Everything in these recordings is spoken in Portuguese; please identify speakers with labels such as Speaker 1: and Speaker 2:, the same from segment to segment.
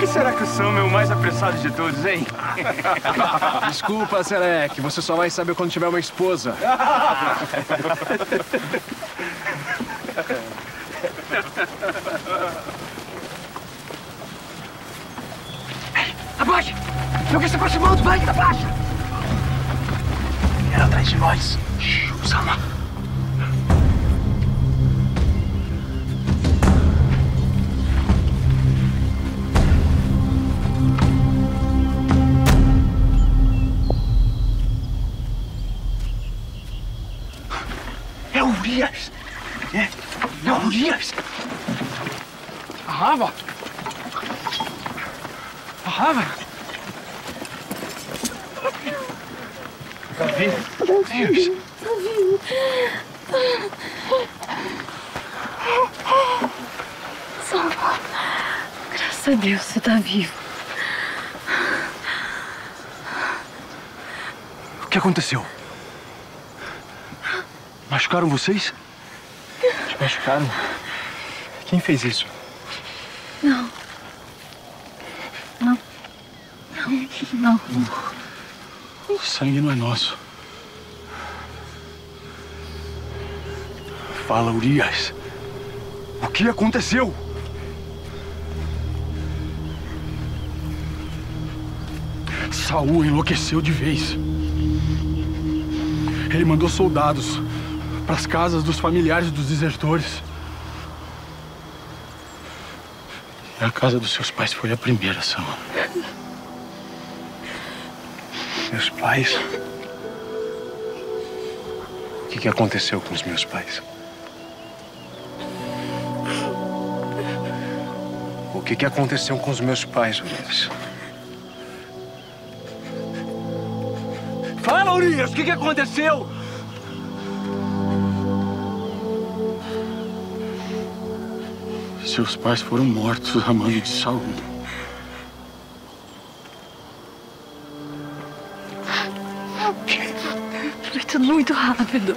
Speaker 1: que será que o Sam é o mais apressado de todos, hein?
Speaker 2: Desculpa, Selec. Você só vai saber quando tiver uma esposa.
Speaker 3: Abaixa! Não quer se aproximando, vai! Abaixa!
Speaker 2: Era atrás de nós. Shhh, Osama.
Speaker 3: É o Urias! É, é o Urias! Ahava! Ahava!
Speaker 1: Davi!
Speaker 3: Deus!
Speaker 4: Salva. Graças a Deus, você tá vivo.
Speaker 2: O que aconteceu? Machucaram vocês?
Speaker 1: Te machucaram? Quem fez isso?
Speaker 4: Não. Não. Não. Não.
Speaker 2: O sangue não é nosso. Fala, Urias. O que aconteceu? Saul enlouqueceu de vez. Ele mandou soldados para as casas dos familiares dos desertores. E a casa dos seus pais foi a primeira, Sama.
Speaker 1: Meus pais? O que, que aconteceu com os meus pais? O que, que aconteceu com os meus pais, Urias?
Speaker 3: Fala, Urias! O que, que aconteceu?
Speaker 2: Seus pais foram mortos a mando de Saul.
Speaker 4: Foi tudo muito rápido.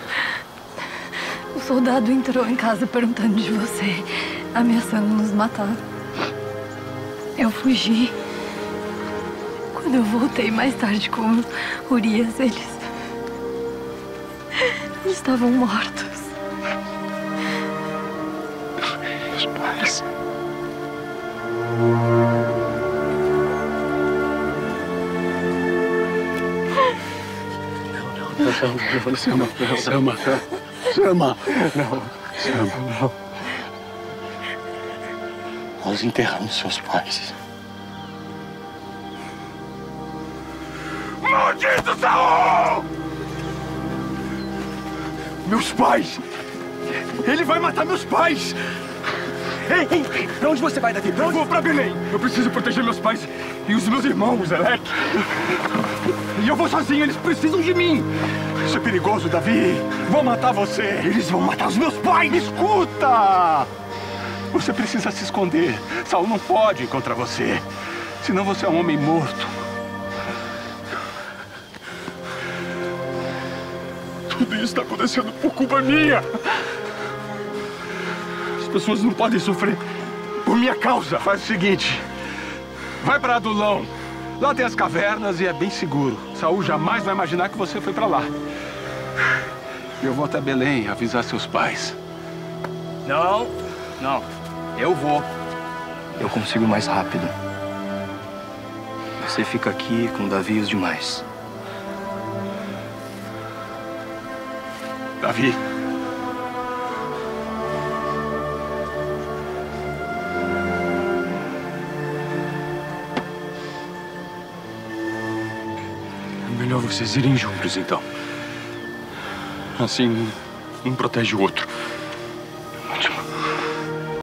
Speaker 4: O soldado entrou em casa perguntando de você, ameaçando nos matar. Eu fugi. Quando eu voltei mais tarde com Urias, eles. Eles estavam mortos.
Speaker 1: Meus pais.
Speaker 2: Não, não, não, Sama, não, Sama, Sama. Não, Sama. Não. Nós enterramos seus pais.
Speaker 3: Maldito Saul! Meus pais! Ele vai matar meus pais! Ei, ei, pra onde você vai, Davi? Pra onde? Eu vou pra Belém. Eu preciso proteger meus pais e os meus irmãos, Alec. E eu vou sozinho, eles precisam de mim. Isso é perigoso, Davi. Vou matar você. Eles vão matar os meus pais. Me escuta! Você precisa se esconder. Saul não pode encontrar você. Senão você é um homem morto. Tudo isso está acontecendo por culpa minha. As pessoas não podem sofrer por minha causa. Faz o seguinte: vai para Adulão. Lá tem as cavernas e é bem seguro. Saul jamais vai imaginar que você foi para lá. Eu vou até Belém avisar seus pais.
Speaker 1: Não, não. Eu vou. Eu consigo mais rápido. Você fica aqui com Davi e os demais.
Speaker 3: Davi.
Speaker 2: Melhor vocês irem juntos, então. Assim, um protege o outro.